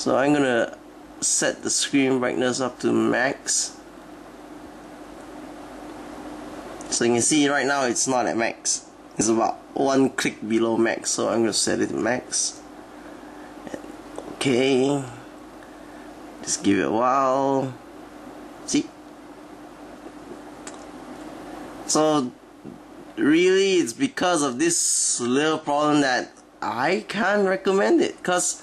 so I'm gonna set the screen brightness up to max. So you can see right now it's not at max. It's about one click below max so I'm gonna set it to max. Okay. Just give it a while. See? So really it's because of this little problem that I can't recommend it because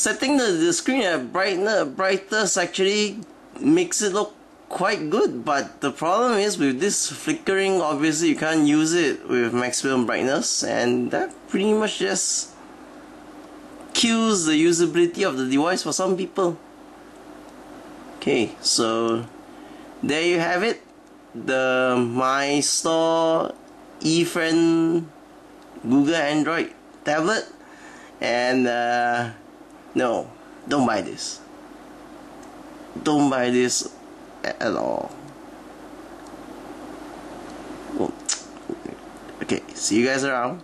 setting the, the screen at brightness, brightest actually makes it look quite good but the problem is with this flickering obviously you can't use it with maximum brightness and that pretty much just kills the usability of the device for some people. Okay so there you have it. The Mi-Store eFriend Google Android tablet and uh, no don't buy this. Don't buy this at all. Okay see you guys around